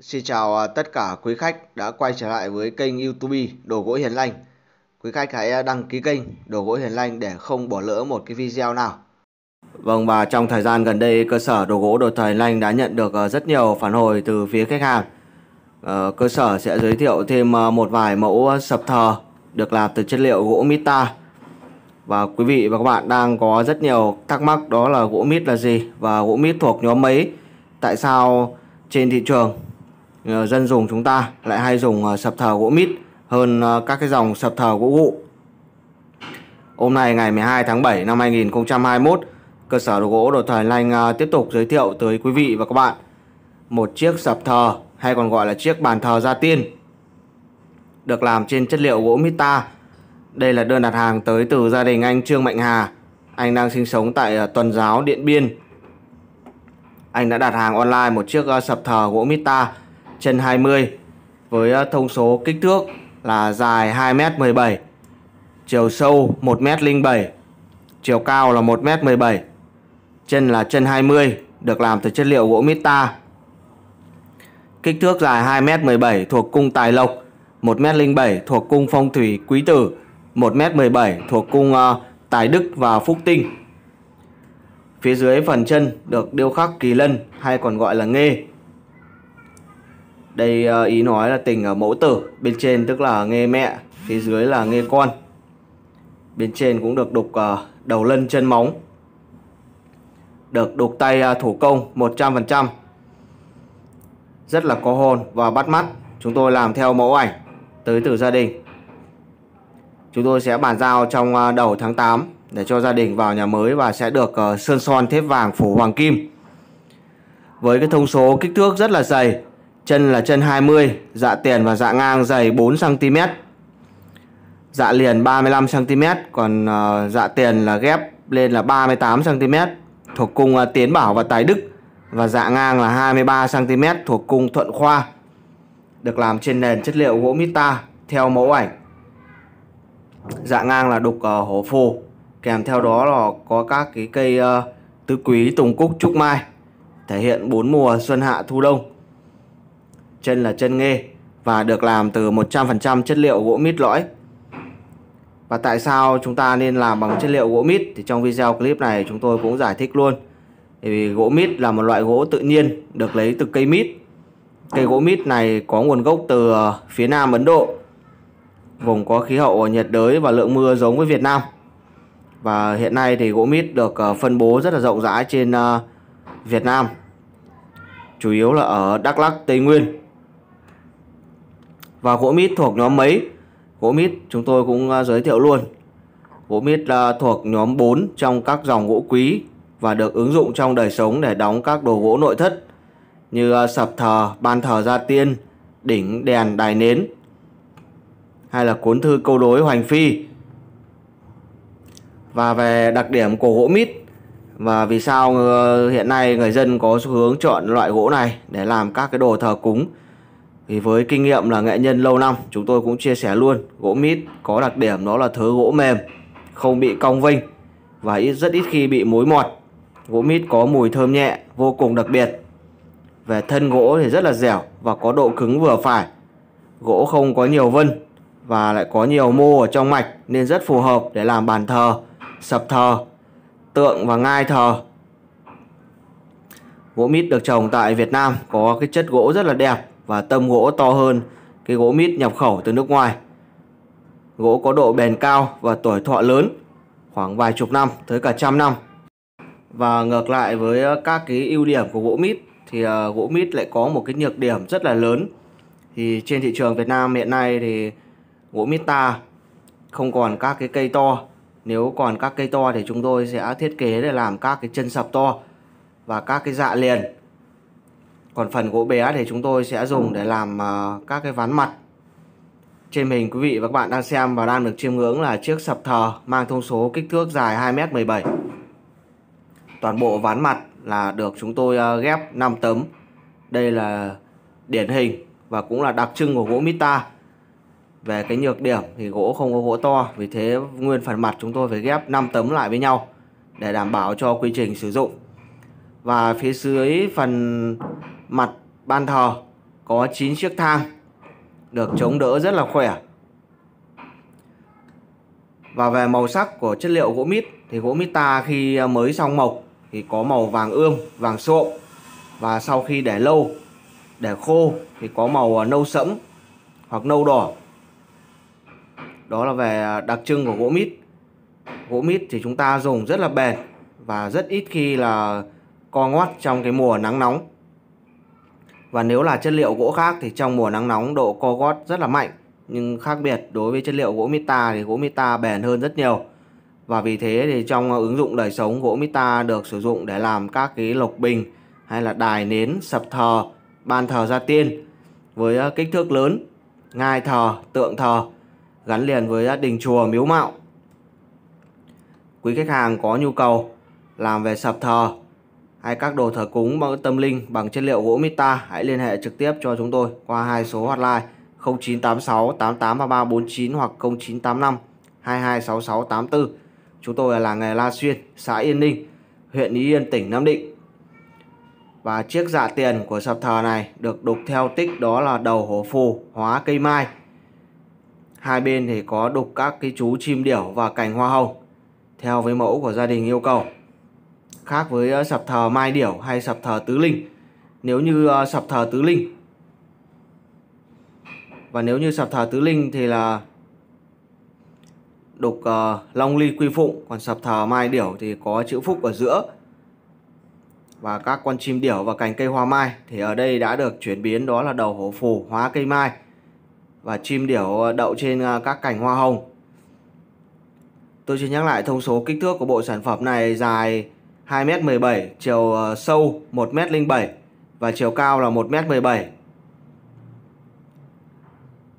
Xin chào à, tất cả quý khách đã quay trở lại với kênh YouTube Đồ gỗ Hiền Lành. Quý khách hãy à, đăng ký kênh Đồ gỗ Hiền Lành để không bỏ lỡ một cái video nào. Vâng và trong thời gian gần đây, cơ sở đồ gỗ Đồ Thời Hiền Lành đã nhận được à, rất nhiều phản hồi từ phía khách hàng. Ờ, cơ sở sẽ giới thiệu thêm một vài mẫu sập thờ được làm từ chất liệu gỗ Mita. Và quý vị và các bạn đang có rất nhiều thắc mắc đó là gỗ mít là gì và gỗ mít thuộc nhóm mấy. Tại sao trên thị trường Ờ, dân dùng chúng ta lại hay dùng ờ, sập thờ gỗ mít hơn ờ, các cái dòng sập thờ gỗ gụ. Hôm nay ngày 12 tháng 7 năm 2021, cơ sở đồ gỗ đồ thời lanh tiếp tục giới thiệu tới quý vị và các bạn một chiếc sập thờ hay còn gọi là chiếc bàn thờ gia tiên được làm trên chất liệu gỗ mít ta. Đây là đơn đặt hàng tới từ gia đình anh Trương Mạnh Hà. Anh đang sinh sống tại Tuần Giáo Điện Biên. Anh đã đặt hàng online một chiếc sập thờ gỗ mít ta chân 20 với ờ, thông số kích thước là dài 2m17, chiều sâu 1m07, chiều cao là 1m17. Chân là chân 20 được làm từ chất liệu gỗ mita. Kích thước dài 2m17 thuộc cung Tài Lộc, 1m07 thuộc cung Phong Thủy Quý Tử, 1m17 thuộc cung uh, Tài Đức và Phúc Tinh. Phía dưới phần chân được điêu khắc kỳ lân hay còn gọi là nghê đây ờ, ý nói là tình ở mẫu tử. Bên trên tức là nghe mẹ, phía dưới là nghe con. Bên trên cũng được đục ờ, đầu lân chân móng. Được đục tay thủ công 100% rất là có hồn và bắt mắt. Chúng tôi làm theo mẫu ảnh tới từ gia đình. Chúng tôi sẽ bàn giao trong đầu tháng 8 để cho gia đình vào nhà mới và sẽ được sơn son thép vàng phủ hoàng kim. Với cái thông số kích thước rất là dày Chân là chân 20, dạ tiền và dạ ngang dày 4cm. Dạ liền 35cm, còn uh, dạ tiền là ghép lên là 38cm thuộc cung uh, Tiến Bảo và Tài Đức và dạ ngang là 23cm thuộc cung Thuận Khoa. Được làm trên nền chất liệu gỗ mita theo mẫu ảnh. Dạ ngang là đục uh, hổ phù, kèm theo đó là có các cái cây uh, tứ quý, tùng cúc, trúc mai thể hiện bốn mùa xuân hạ thu đông chân là chân nghê và được làm từ 100% chất liệu gỗ mít lõi. Và tại sao chúng ta nên làm bằng chất liệu gỗ mít thì trong video clip này chúng tôi cũng giải thích luôn. Bởi vì gỗ mít là một loại gỗ tự nhiên được lấy từ cây mít. Cây gỗ mít này có nguồn gốc từ ờ, phía Nam Ấn Độ. Vùng có khí hậu nhiệt đới và lượng mưa giống với Việt Nam. Và hiện nay thì gỗ mít được ờ, phân bố rất là rộng rãi trên ờ, Việt Nam. Chủ yếu là ở Đắk Lắk, Tây Nguyên và gỗ mít thuộc nhóm mấy? Gỗ mít chúng tôi cũng à, giới thiệu luôn. Gỗ mít là thuộc nhóm 4 trong các dòng gỗ quý và được ứng dụng trong đời sống để đóng các đồ gỗ nội thất như à, sập thờ, ban thờ gia tiên, đỉnh, đèn, đài nến hay là cuốn thư câu đối hoành phi. Và về đặc điểm của gỗ mít và vì sao ờ, hiện nay người dân có xu hướng chọn loại gỗ này để làm các cái đồ thờ cúng thì với kinh nghiệm là nghệ nhân lâu năm, chúng tôi cũng chia sẻ luôn, gỗ mít có đặc điểm đó là thớ gỗ mềm, không bị cong vênh và ít, rất ít khi bị mối mọt. Gỗ mít có mùi thơm nhẹ, vô cùng đặc biệt. Về thân gỗ thì rất là dẻo và có độ cứng vừa phải. Gỗ không có nhiều vân và lại có nhiều mô ở trong mạch nên rất phù hợp để làm bàn thờ, sập thờ, tượng và ngai thờ. Gỗ mít được trồng tại Việt Nam, có cái chất gỗ rất là đẹp và tâm gỗ to hơn cái gỗ mít nhập khẩu từ nước ngoài. Gỗ có độ bền cao và tuổi thọ lớn, khoảng vài chục năm tới cả trăm năm. Và ngược lại với ờ, các cái ưu điểm của gỗ mít thì ờ, gỗ mít lại có một cái nhược điểm rất là lớn. Thì trên thị trường Việt Nam hiện nay thì gỗ mít ta không còn các cái cây to. Nếu còn các cây to thì chúng tôi sẽ thiết kế để làm các cái chân sập to và các cái dạ liền còn phần gỗ bé thì chúng tôi sẽ dùng để làm uh, các cái ván mặt. Trên hình quý vị và các bạn đang xem và đang được chiêm ngưỡng là chiếc sập thờ mang thông số kích thước dài 2m17 toàn bộ ván mặt là được chúng tôi uh, ghép 5 tấm. Đây là điển hình và cũng là đặc trưng của gỗ Mita về cái nhược điểm thì gỗ không có gỗ to vì thế nguyên phần mặt chúng tôi phải ghép 5 tấm lại với nhau để đảm bảo cho quy trình sử dụng. Và phía dưới phần mặt ban thờ có 9 chiếc thang được chống đỡ rất là khỏe và về màu sắc của chất liệu gỗ mít thì gỗ mít ta khi mới xong mộc thì có màu vàng ươm, vàng sộm và sau khi để lâu, để khô thì có màu à, nâu sẫm hoặc nâu đỏ. Đó là về đặc trưng của gỗ mít. Gỗ mít thì chúng ta dùng rất là bền và rất ít khi là co ngót trong cái mùa nắng nóng. Và nếu là chất liệu gỗ khác thì trong mùa nắng nóng độ co gót rất là mạnh. Nhưng khác biệt, đối với chất liệu gỗ mita thì gỗ mita bền hơn rất nhiều. Và vì thế thì trong ờ, ứng dụng đời sống, gỗ mita được sử dụng để làm các cái lộc bình hay là đài nến, sập thờ, ban thờ gia tiên với ờ, kích thước lớn, ngai thờ, tượng thờ, gắn liền với ờ, đình chùa miếu mạo. Quý khách hàng có nhu cầu làm về sập thờ hay các đồ thờ cúng bằng tâm linh bằng chất liệu gỗ mita hãy liên hệ trực tiếp cho chúng tôi qua hai số hotline 0986 883349 hoặc 0985 226684. Chúng tôi là làng nghề La Xuyên, xã Yên Ninh, huyện Ý Yên, tỉnh Nam Định. Và chiếc dạ tiền của sập thờ này được đục theo tích đó là đầu hổ phù, hóa cây mai. Hai bên thì có đục các cái chú chim điểu và cành hoa hồng theo với mẫu của gia đình yêu cầu. Khác với ờ, sập thờ mai điểu hay sập thờ tứ linh. Nếu như ờ, sập thờ tứ linh và nếu như sập thờ tứ linh thì là đục uh, long ly quy phụng còn sập thờ mai điểu thì có chữ phúc ở giữa và các con chim điểu và cành cây hoa mai thì ở đây đã được chuyển biến đó là đầu hổ phù hóa cây mai và chim điểu đậu trên các cành hoa hồng tôi xin nhắc lại thông số kích thước của bộ sản phẩm này dài 2m17 chiều ờ, sâu 1m07 và chiều cao là 1m17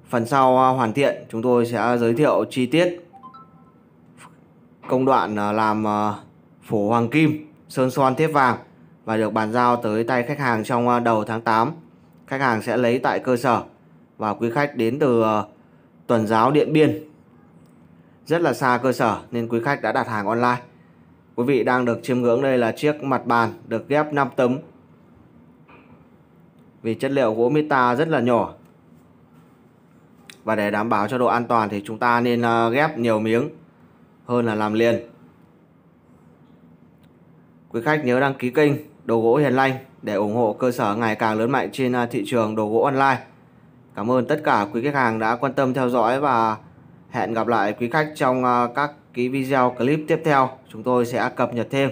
Phần sau ờ, hoàn thiện chúng tôi sẽ giới thiệu chi tiết công đoạn ờ, làm phủ hoàng kim, sơn son thép vàng và được bàn giao tới tay khách hàng trong đầu tháng 8. Khách hàng sẽ lấy tại cơ sở và quý khách đến từ tuần giáo Điện Biên. Rất là xa cơ sở nên quý khách đã đặt hàng online. Quý vị đang được chiêm ngưỡng đây là chiếc mặt bàn được ghép 5 tấm. Vì chất liệu gỗ mita rất là nhỏ và để đảm bảo cho độ an toàn thì chúng ta nên à, ghép nhiều miếng hơn là làm liền. Quý khách nhớ đăng ký kênh Đồ gỗ Hiền Lanh để ủng hộ cơ sở ngày càng lớn mạnh trên à, thị trường đồ gỗ online. Cảm ơn tất cả quý khách hàng đã quan tâm theo dõi và hẹn gặp lại quý khách trong à, các cái video clip tiếp theo. Chúng tôi sẽ cập nhật thêm